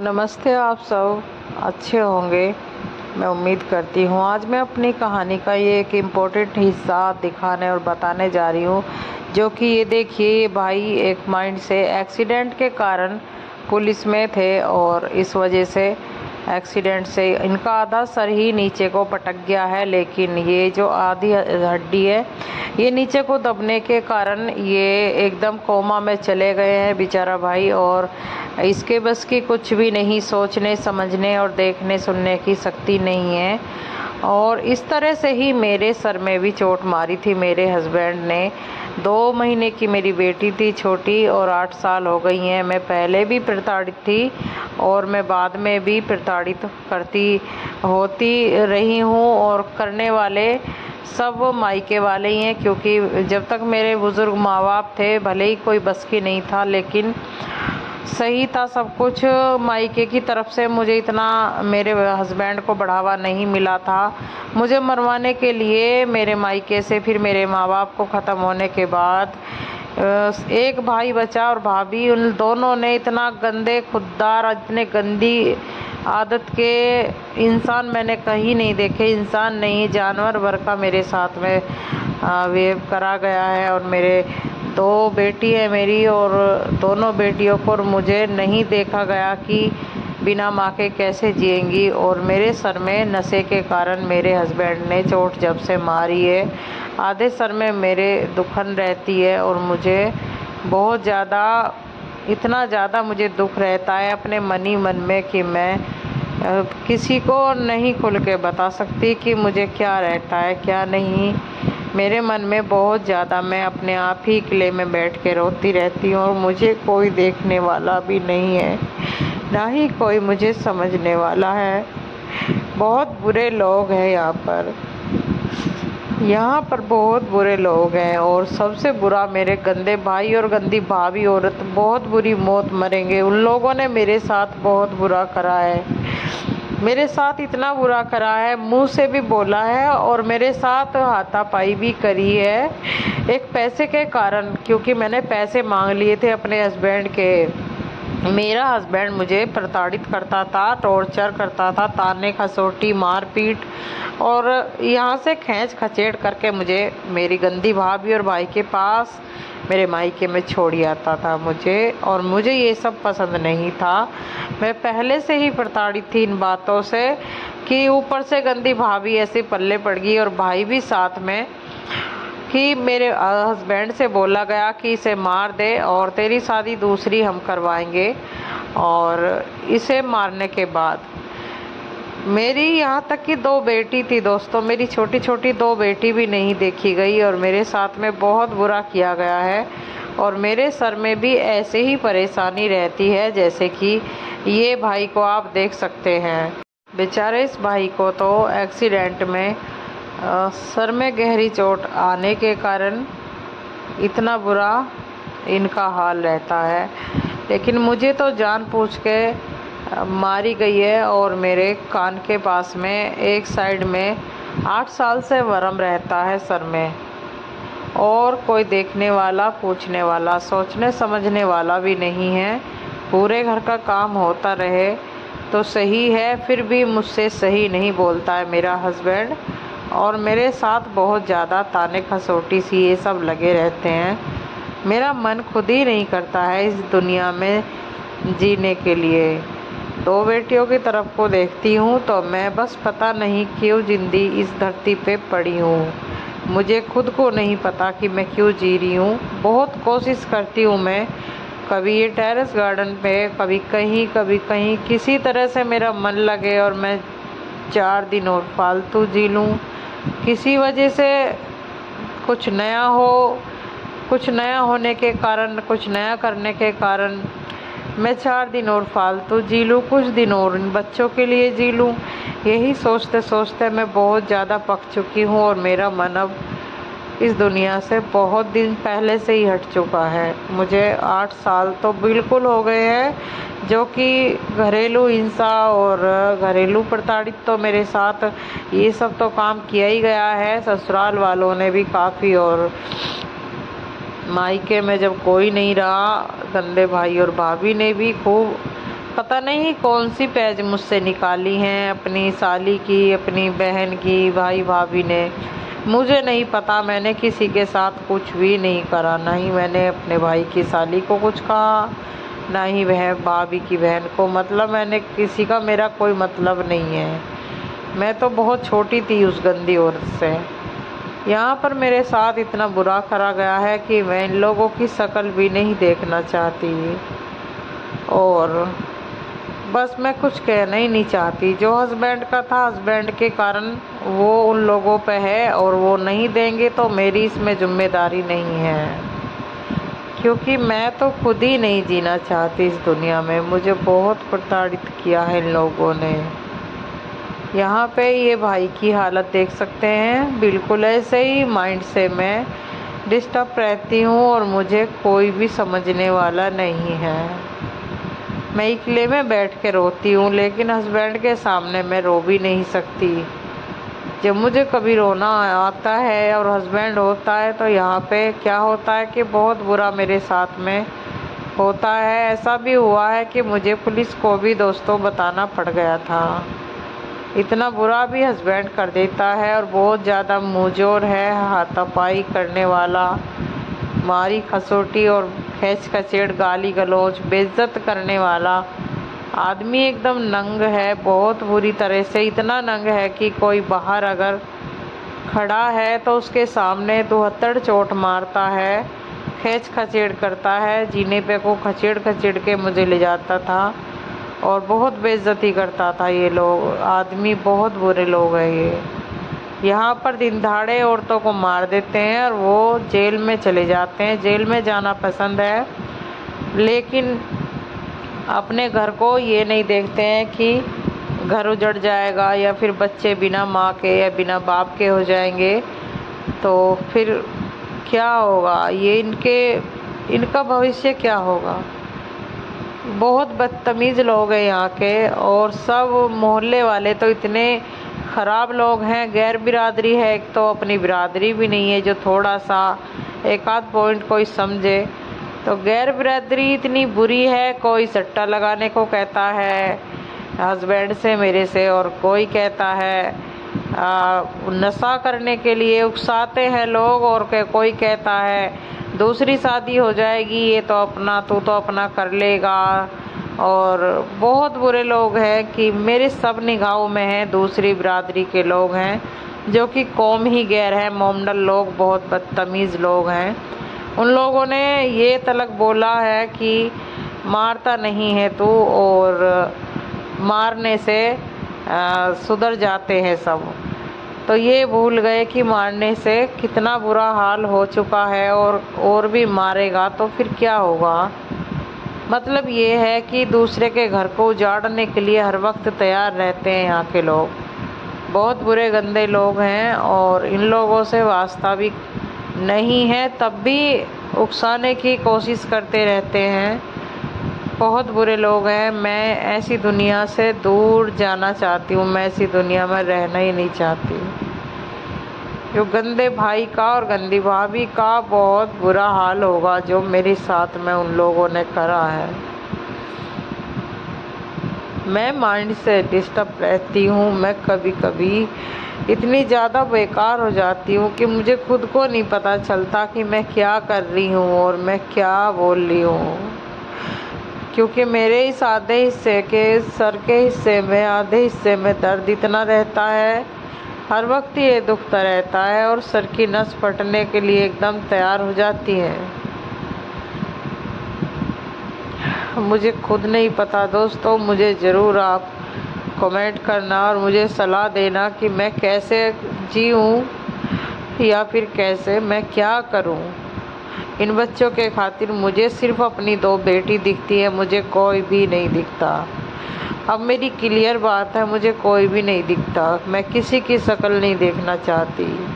नमस्ते, आप सब अच्छे होंगे। मैं उम्मीद करती हूँ, आज मैं अपनी कहानी का ये एक इम्पोर्टेंट हिस्सा दिखाने और बताने जा रही हूँ, जो कि ये देखिए, ये भाई एक माइंड से एक्सीडेंट के कारण पुलिस में थे और इस वजह से एक्सीडेंट से। इनका आधा सर ही नीचे को पटक गया है, लेकिन ये जो आधी हड्डी है, ये नीचे को दबने के कारण ये एकदम कोमा में चले गए हैं बेचारा भाई, और इसके बस की कुछ भी नहीं, सोचने, समझने और देखने, सुनने की शक्ति नहीं है। और इस तरह से ही मेरे सर में भी चोट मारी थी, मेरे हस्बैंड ने। दो महीने की मेरी बेटी थी छोटी और आठ साल हो गई हैं। मैं पहले भी प्रताड़ित थी और मैं बाद में भी प्रताड़ित करती, होती रही हूँ और करने वाले सब मायके वाले ही हैं, क्योंकि जब तक मेरे बुज़ुर्ग माँ बाप थे, भले ही कोई बस की नहीं था, लेकिन सही था सब कुछ। मायके की तरफ़ से मुझे इतना मेरे हस्बैंड को बढ़ावा नहीं मिला था। मुझे मरवाने के लिए मेरे मायके से, फिर मेरे माँ बाप को ख़त्म होने के बाद एक भाई बचा और भाभी, उन दोनों ने इतना गंदे खुददार, इतने गंदी आदत के इंसान मैंने कहीं नहीं देखे। इंसान नहीं, जानवर भर का मेरे साथ में वेव करा गया है और मेरे दो बेटी है मेरी और दोनों बेटियों को मुझे नहीं देखा गया कि बिना माँ के कैसे जिएँगी। और मेरे सर में नशे के कारण मेरे हस्बैंड ने चोट जब से मारी है। आधे सर में मेरे दुखन रहती है और मुझे बहुत ज़्यादा, इतना ज़्यादा मुझे दुख रहता है अपने मन ही मन में कि मैं किसी को नहीं खुल के बता सकती कि मुझे क्या रहता है, क्या नहीं। मेरे मन में बहुत ज़्यादा मैं अपने आप ही किले में बैठ के रोती रहती हूँ और मुझे कोई देखने वाला भी नहीं है, ना ही कोई मुझे समझने वाला है। बहुत बुरे लोग हैं यहाँ पर। यहाँ पर बहुत बुरे लोग हैं और सबसे बुरा मेरे गंदे भाई और गंदी भाभी औरत, बहुत बुरी मौत मरेंगे। उन लोगों ने मेरे साथ बहुत बुरा करा है। मेरे साथ इतना बुरा करा है, मुँह से भी बोला है और मेरे साथ हाथापाई भी करी है। एक पैसे के कारण, क्योंकि मैंने पैसे मांग लिए थे अपने हस्बैंड के। मेरा हस्बैंड मुझे प्रताड़ित करता था टॉर्चर करता था, ताने, खसोटी, मारपीट और यहाँ से खींच खचेड़ करके मुझे मेरी गंदी भाभी और भाई के पास मेरे मायके में छोड़ आता था मुझे और मुझे ये सब पसंद नहीं था। मैं पहले से ही प्रताड़ित थी इन बातों से कि ऊपर से गंदी भाभी ऐसे पल्ले पड़ गई और भाई भी साथ में कि मेरे हस्बैंड से बोला गया कि इसे मार दे और तेरी शादी दूसरी हम करवाएँगे और इसे मारने के बाद मेरी यहाँ तक कि दो बेटी थी दोस्तों। मेरी छोटी छोटी दो बेटी भी नहीं देखी गई और मेरे साथ में बहुत बुरा किया गया है और मेरे सर में भी ऐसे ही परेशानी रहती है जैसे कि ये भाई को आप देख सकते हैं। बेचारे इस भाई को तो एक्सीडेंट में आ, सर में गहरी चोट आने के कारण इतना बुरा इनका हाल रहता है। लेकिन मुझे तो जान पूछ के मारी गई है और मेरे कान के पास में, एक साइड में आठ साल से वरम रहता है सर में। और कोई देखने वाला, पूछने वाला, सोचने समझने वाला भी नहीं है। पूरे घर का काम होता रहे तो सही है, फिर भी मुझसे सही नहीं बोलता है मेरा हस्बैंड और मेरे साथ बहुत ज़्यादा ताने खसोटी सी ये सब लगे रहते हैं। मेरा मन खुद ही नहीं करता है इस दुनिया में जीने के लिए। दो बेटियों की तरफ़ को देखती हूँ तो मैं बस पता नहीं क्यों जिंदी इस धरती पे पड़ी हूँ। मुझे खुद को नहीं पता कि मैं क्यों जी रही हूँ। बहुत कोशिश करती हूँ मैं। कभी ये टेरेस गार्डन पे, कभी कहीं कभी कहीं किसी तरह से मेरा मन लगे और मैं चार दिन और फालतू जी लूँ। किसी वजह से कुछ नया हो, कुछ नया होने के कारण, कुछ नया करने के कारण मैं चार दिन और फालतू जी लूँ, कुछ दिन और इन बच्चों के लिए जी लूँ। यही सोचते सोचते मैं बहुत ज़्यादा पक चुकी हूँ और मेरा मन अब इस दुनिया से बहुत दिन पहले से ही हट चुका है। मुझे आठ साल तो बिल्कुल हो गए हैं, जो कि घरेलू हिंसा और घरेलू प्रताड़ित तो मेरे साथ ये सब तो काम किया ही गया है। ससुराल वालों ने भी काफ़ी और मायके में जब कोई नहीं रहा, गंदे भाई और भाभी ने भी खूब, पता नहीं कौन सी पैज मुझसे निकाली हैं, अपनी साली की, अपनी बहन की, भाई भाभी ने। मुझे नहीं पता, मैंने किसी के साथ कुछ भी नहीं करा। ना ही मैंने अपने भाई की साली को कुछ कहा, ना ही वह भाभी की बहन को। मतलब मैंने किसी का, मेरा कोई मतलब नहीं है। मैं तो बहुत छोटी थी उस गंदी औरत से। यहाँ पर मेरे साथ इतना बुरा करा गया है कि मैं इन लोगों की शक्ल भी नहीं देखना चाहती। और बस मैं कुछ कहना ही नहीं चाहती। जो हस्बैंड का था हस्बैंड के कारण वो उन लोगों पे है और वो नहीं देंगे तो मेरी इसमें ज़िम्मेदारी नहीं है। क्योंकि मैं तो खुद ही नहीं जीना चाहती इस दुनिया में। मुझे बहुत प्रताड़ित किया है इन लोगों ने। यहाँ पे ये भाई की हालत देख सकते हैं। बिल्कुल ऐसे ही माइंड से मैं डिस्टर्ब रहती हूँ और मुझे कोई भी समझने वाला नहीं है। मैं इकले में बैठ के रोती हूँ, लेकिन हस्बैंड के सामने मैं रो भी नहीं सकती। जब मुझे कभी रोना आता है और हस्बैंड होता है तो यहाँ पे क्या होता है कि बहुत बुरा मेरे साथ में होता है। ऐसा भी हुआ है कि मुझे पुलिस को भी दोस्तों बताना पड़ गया था। इतना बुरा भी हस्बैंड कर देता है और बहुत ज़्यादा मुँहजोर है, हाथापाई करने वाला, मारी खसोटी और खेच खचेड़, गाली गलौज, बेइज्जत करने वाला। आदमी एकदम नंग है, बहुत बुरी तरह से। इतना नंग है कि कोई बाहर अगर खड़ा है तो उसके सामने दुहत्तर चोट मारता है, खेच खचेड़ करता है। जीने पे को खचेड़ खचेड़ के मुझे ले जाता था। और बहुत बेइज्जती करता था ये लोग। आदमी बहुत बुरे लोग हैं ये। यहाँ पर दिन दहाड़े औरतों को मार देते हैं और वो जेल में चले जाते हैं। जेल में जाना पसंद है, लेकिन अपने घर को ये नहीं देखते हैं कि घर उजड़ जाएगा या फिर बच्चे बिना माँ के या बिना बाप के हो जाएँगे। तो फिर क्या होगा? ये इनके, इनका भविष्य क्या होगा? बहुत बदतमीज़ लोग हैं यहाँ के और सब मोहल्ले वाले तो इतने ख़राब लोग हैं गैर बिरादरी है एक तो अपनी बिरादरी भी नहीं है जो थोड़ा सा एक आध पॉइंट कोई समझे। तो गैर बिरादरी इतनी बुरी है कोई सट्टा लगाने को कहता है हस्बैंड से मेरे से और कोई कहता है आ, नशा करने के लिए उकसाते हैं लोग और कोई कहता है दूसरी शादी हो जाएगी ये तो अपना तू तो अपना कर लेगा। और बहुत बुरे लोग हैं कि मेरे सब निगाहों में हैं दूसरी बिरादरी के लोग हैं जो कि कौम ही गैर है मोमडल लोग बहुत बदतमीज़ लोग हैं। उन लोगों ने ये तलक बोला है कि मारता नहीं है तू और मारने से आ, सुधर जाते हैं सब। तो ये भूल गए कि मारने से कितना बुरा हाल हो चुका है और और भी मारेगा तो फिर क्या होगा? मतलब ये है कि दूसरे के घर को उजाड़ने के लिए हर वक्त तैयार रहते हैं यहाँ के लोग। बहुत बुरे गंदे लोग हैं और इन लोगों से वास्ता भी नहीं है, तब भी उकसाने की कोशिश करते रहते हैं। बहुत बुरे लोग हैं। मैं ऐसी दुनिया से दूर जाना चाहती हूँ। मैं ऐसी दुनिया में रहना ही नहीं चाहती। जो गंदे भाई का और गंदी भाभी का बहुत बुरा हाल होगा, जो मेरे साथ में उन लोगों ने करा है। मैं माइंड से डिस्टर्ब रहती हूँ। मैं कभी कभी इतनी ज़्यादा बेकार हो जाती हूँ कि मुझे खुद को नहीं पता चलता कि मैं क्या कर रही हूँ और मैं क्या बोल रही हूँ। क्योंकि मेरे इस आधे हिस्से के सर के हिस्से में, आधे हिस्से में दर्द इतना रहता है। हर वक्त ये दुखता रहता है और सर की नस फटने के लिए एकदम तैयार हो जाती है। मुझे खुद नहीं पता दोस्तों, मुझे ज़रूर आप कमेंट करना और मुझे सलाह देना कि मैं कैसे जीऊँ या फिर कैसे मैं क्या करूँ। इन बच्चों के खातिर मुझे सिर्फ़ अपनी दो बेटी दिखती है, मुझे कोई भी नहीं दिखता। अब मेरी क्लियर बात है, मुझे कोई भी नहीं दिखता। मैं किसी की शक्ल नहीं देखना चाहती।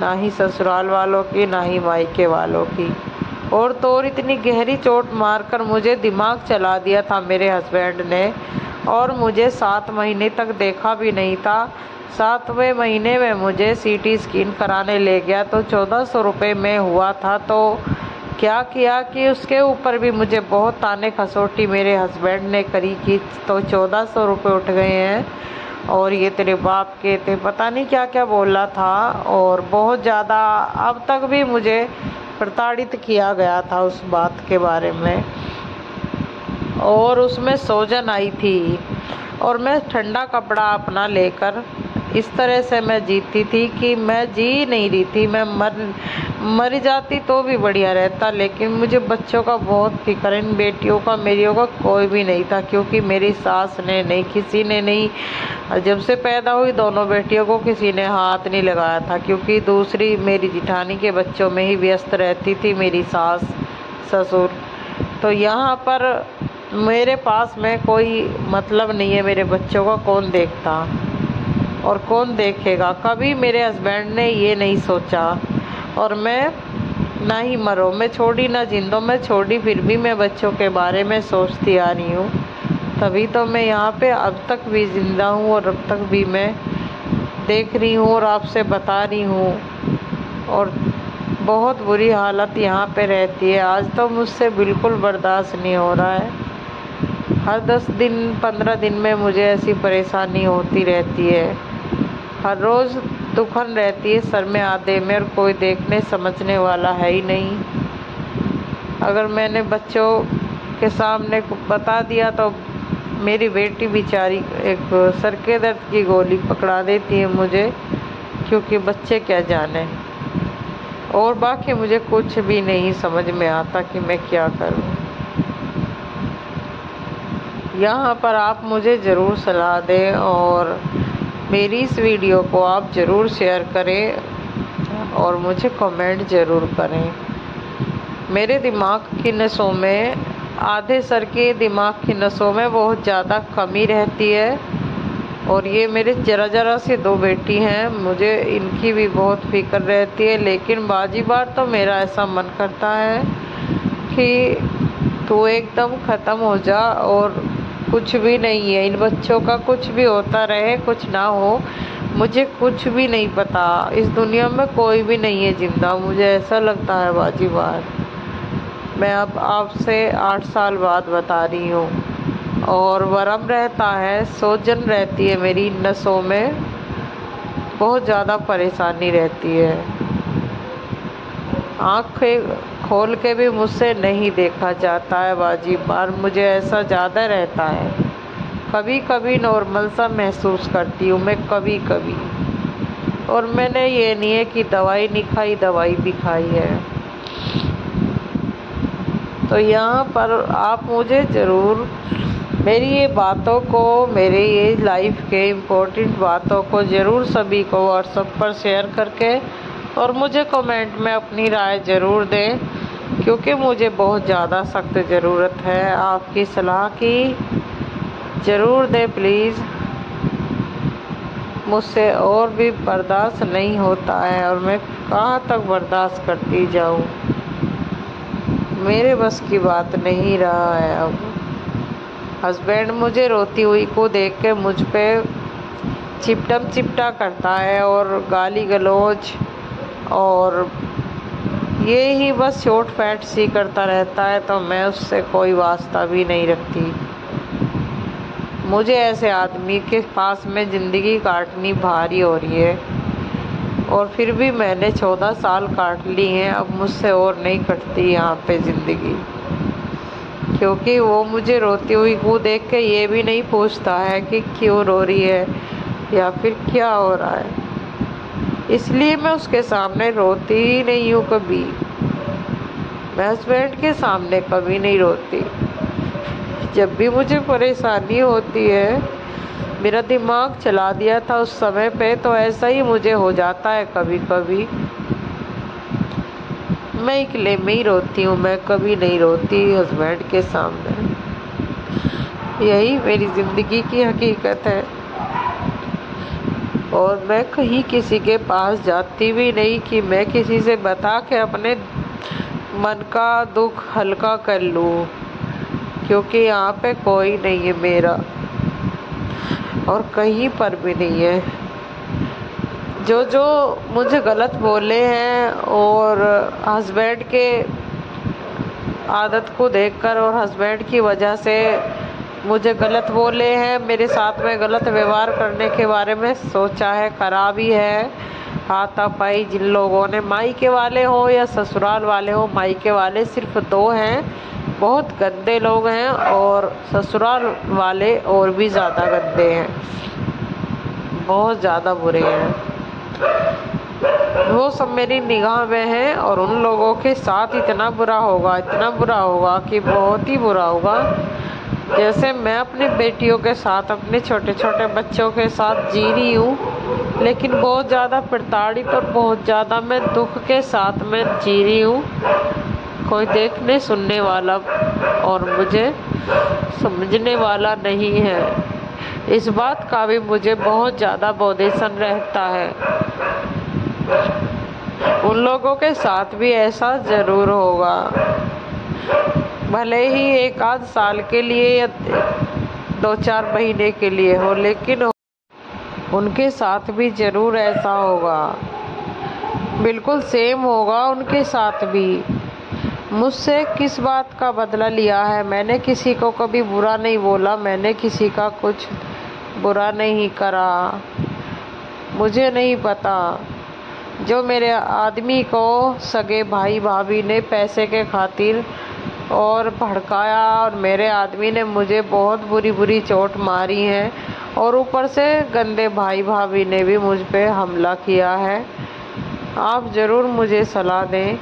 ना ही ससुराल वालों की, ना ही मायके वालों की। और तो और इतनी गहरी चोट मारकर मुझे दिमाग चला दिया था मेरे हस्बैंड ने, और मुझे सात महीने तक देखा भी नहीं था। सातवें महीने में मुझे सीटी स्कैन कराने ले गया तो चौदह सौ रुपये में हुआ था। तो क्या किया कि उसके ऊपर भी मुझे बहुत ताने खसोटी मेरे हस्बैंड ने करी कि तो चौदह सौ रुपये उठ गए हैं और ये तेरे बाप के थे। पता नहीं क्या क्या बोला था और बहुत ज़्यादा अब तक भी मुझे प्रताड़ित किया गया था उस बात के बारे में। और उसमें सोजन आई थी और मैं ठंडा कपड़ा अपना लेकर इस तरह से मैं जीती थी कि मैं जी नहीं रही थी, मैं मर मर जाती तो भी बढ़िया रहता, लेकिन मुझे बच्चों का बहुत फ़िक्र इन बेटियों का, मेरियों का कोई भी नहीं था, क्योंकि मेरी सास ने नहीं, किसी ने नहीं जब से पैदा हुई दोनों बेटियों को किसी ने हाथ नहीं लगाया था, क्योंकि दूसरी मेरी जिठानी के बच्चों में ही व्यस्त रहती थी मेरी सास, ससुर। तो यहाँ पर मेरे पास में कोई मतलब नहीं है, मेरे बच्चों का कौन देखता? और कौन देखेगा? कभी मेरे हस्बैंड ने ये नहीं सोचा और मैं ना ही मरो। मैं छोड़ी ना जिंदो, मैं छोड़ी फिर भी मैं बच्चों के बारे में सोचती आ रही हूँ। तभी तो मैं यहाँ पे अब तक भी ज़िंदा हूँ और अब तक भी मैं देख रही हूँ और आपसे बता रही हूँ। और बहुत बुरी हालत यहाँ पे रहती है। आज तो मुझसे बिल्कुल बर्दाश्त नहीं हो रहा है। हर दस दिन, पंद्रह दिन में मुझे ऐसी परेशानी होती रहती है। हर रोज़ दुखन रहती है, सर में आधे में और कोई देखने, समझने वाला है ही नहीं। अगर मैंने बच्चों के सामने बता दिया तो मेरी बेटी बेचारी एक सर के दर्द की गोली पकड़ा देती है मुझे, क्योंकि बच्चे क्या जाने। और बाकी मुझे कुछ भी नहीं समझ में आता कि मैं क्या करूँ। यहाँ पर आप मुझे ज़रूर सलाह दें और मेरी इस वीडियो को आप ज़रूर शेयर करें और मुझे कमेंट ज़रूर करें। मेरे दिमाग की नसों में, आधे सर के दिमाग की नसों में बहुत ज़्यादा कमी रहती है और ये मेरे ज़रा ज़रा से दो बेटी हैं, मुझे इनकी भी बहुत फ़िक्र रहती है, लेकिन बाजी बार तो मेरा ऐसा मन करता है कि तू एकदम ख़त्म हो जा और कुछ भी नहीं है। इन बच्चों का कुछ भी होता रहे, कुछ ना हो, मुझे कुछ भी नहीं पता। इस दुनिया में कोई भी नहीं है ज़िंदा। मुझे ऐसा लगता है, बाजी बात मैं अब आपसे आठ साल बाद बता रही हूँ। और वरम रहता है, सोजन रहती है मेरी नसों में। बहुत ज़्यादा परेशानी रहती है। आँखें खोल के भी मुझसे नहीं देखा जाता है बाजी बार। मुझे ऐसा ज़्यादा रहता है। कभी कभी नॉर्मल सा महसूस करती हूँ मैं कभी कभी और मैंने ये नहीं है कि दवाई नहीं खाई, दवाई भी खाई है। तो यहाँ पर आप मुझे ज़रूर मेरी ये बातों को, मेरे ये लाइफ के इम्पोर्टेंट बातों को ज़रूर सभी को व्हाट्सएप पर शेयर करके और मुझे कमेंट में अपनी राय ज़रूर दें। क्योंकि मुझे बहुत ज़्यादा सख्त ज़रूरत है। आपकी सलाह की ज़रूर दें, प्लीज़। मुझसे और भी बर्दाश्त नहीं होता है और मैं कहाँ तक बर्दाश्त करती जाऊँ? मेरे बस की बात नहीं रहा है अब। हस्बैंड मुझे रोती हुई को देख के मुझ पर चिपटम चिपटा करता है और गाली गलौज और ये ही बस शॉर्ट फैट सी करता रहता है तो मैं उससे कोई वास्ता भी नहीं रखती। मुझे ऐसे आदमी के पास में ज़िंदगी काटनी भारी हो रही है, और फिर भी मैंने चौदह साल काट ली हैं, अब मुझसे और नहीं कटती यहाँ पे ज़िंदगी। क्योंकि वो मुझे रोती हुई को देख के ये भी नहीं पूछता है कि क्यों रो रही है या फिर क्या हो रहा है। इसलिए मैं उसके सामने रोती ही नहीं हूँ कभी। मैं हस्बैंड के सामने कभी नहीं रोती। जब भी मुझे परेशानी होती है, मेरा दिमाग चला दिया था उस समय पे तो ऐसा ही मुझे हो जाता है कभी कभी मैं इकले में ही रोती हूँ, मैं कभी नहीं रोती हस्बैंड के सामने। यही मेरी ज़िंदगी की हकीकत है। और मैं कहीं किसी के पास जाती भी नहीं कि मैं किसी से बता के अपने मन का दुख हल्का कर लूँ, क्योंकि यहाँ पे कोई नहीं है मेरा और कहीं पर भी नहीं है। जो जो मुझे गलत बोले हैं और हस्बैंड के आदत को देखकर और हस्बैंड की वजह से मुझे गलत बोले हैं, मेरे साथ में गलत व्यवहार करने के बारे में सोचा है भी है हाथापाई जिन लोगों ने मायके वाले हो या ससुराल वाले हो, मायके वाले सिर्फ़ दो हैं, बहुत गंदे लोग हैं और ससुराल वाले और भी ज़्यादा गंदे हैं। बहुत ज़्यादा बुरे हैं। वो सब मेरी निगाह में है और उन लोगों के साथ इतना बुरा होगा, इतना बुरा होगा कि बहुत ही बुरा होगा। जैसे मैं अपनी बेटियों के साथ, अपने छोटे छोटे बच्चों के साथ जी रही हूँ, लेकिन बहुत ज़्यादा प्रताड़ित और बहुत ज़्यादा मैं दुख के साथ मैं जी रही हूँ। कोई देखने सुनने वाला और मुझे समझने वाला नहीं है। इस बात का भी मुझे बहुत ज़्यादा बोधेसन रहता है। उन लोगों के साथ भी ऐसा ज़रूर होगा। भले ही एक आध साल के लिए या दो चार महीने के लिए हो, लेकिन उनके साथ भी ज़रूर ऐसा होगा। बिल्कुल सेम होगा उनके साथ भी। मुझसे किस बात का बदला लिया है? मैंने किसी को कभी बुरा नहीं बोला, मैंने किसी का कुछ बुरा नहीं करा। मुझे नहीं पता। जो मेरे आदमी को सगे भाई भाभी ने पैसे के खातिर और भड़काया और मेरे आदमी ने मुझे बहुत बुरी बुरी चोट मारी है और ऊपर से गंदे भाई भाभी ने भी मुझ पर हमला किया है। आप ज़रूर मुझे सलाह दें।